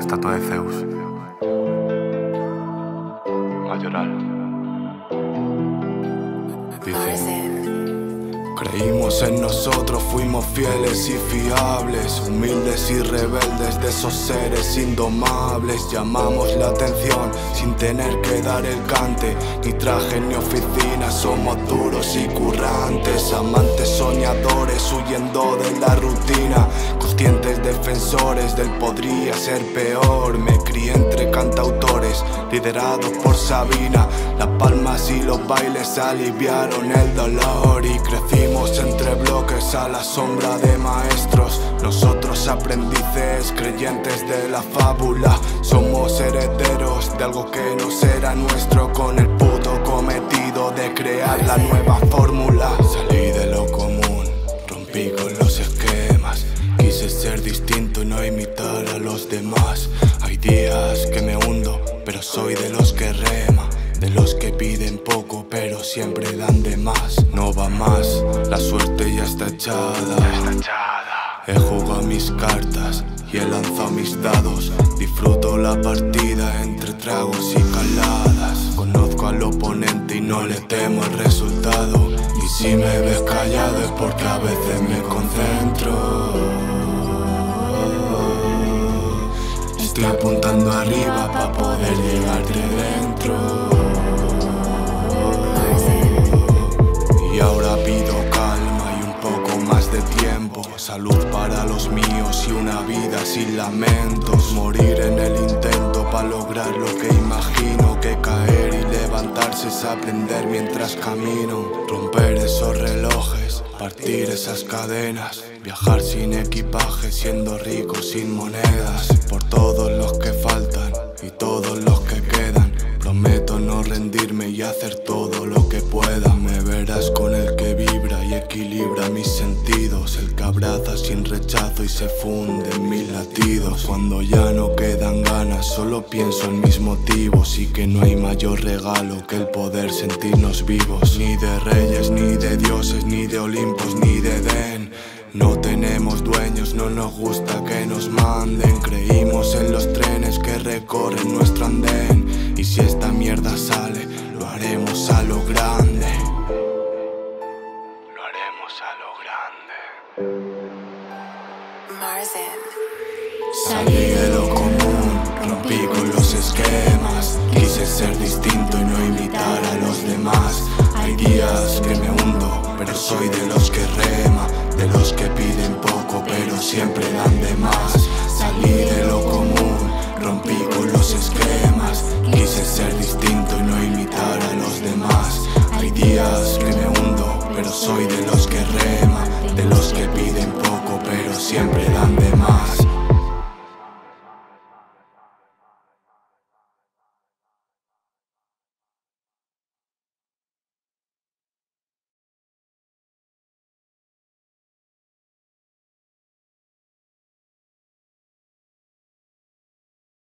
estatua de Zeus. Mayoral. Dice. Creímos en nosotros, fuimos fieles y fiables, humildes y rebeldes de esos seres indomables. Llamamos la atención sin tener que dar el cante, ni traje ni oficina, somos duros y currantes, amantes soñadores huyendo de la rutina, conscientes defensores del podría ser peor. Me crié entre cantautores, liderados por Sabina, las palmas y los bailes aliviaron el dolor y crecimos entre bloques a la sombra de maestros. Nosotros aprendices, creyentes de la fábula. Somos herederos de algo que no será nuestro con el puto cometido de crear la nueva fórmula. Hay días que me hundo, pero soy de los que rema. De los que piden poco pero siempre dan de más. No va más, la suerte ya está echada. He jugado mis cartas y he lanzado mis dados. Disfruto la partida entre tragos y caladas. Conozco al oponente y no le temo el resultado. Y si me ves callado es porque a veces me concentro Estoy apuntando arriba para poder llegar de dentro Salud para los míos y una vida sin lamentos. Morir en el intento para lograr lo que imagino. Que y levantarse es aprender mientras camino. Romper esos relojes, partir esas cadenas. Viajar sin equipaje, siendo rico sin monedas. Por todos los que faltan y todos los que quedan. Prometo no rendirme y hacer todo lo que pueda. Me verás con el que vibra y equilibra mis sentidos. El que abraza sin rechazo y se funde en mis latidos. Cuando ya no quedan ganas, solo pienso en mis motivos. Y que no hay mayor regalo que el poder sentirnos vivos. Ni de reyes, ni de dioses, ni de Olimpos, ni de Den. No tenemos dueños, no nos gusta que nos manden. Creímos en los trenes que recorren nuestro andén. Y si esta mierda sale, lo haremos a lo grande. Lo haremos a lo grande. Salí de lo común, rompí con los esquemas. Quise ser distinto y no imitar a los demás. Hay días que me hundo, pero soy de los que rema. De los que piden poco, pero siempre dan de más. Salí de lo común, rompí con los esquemas.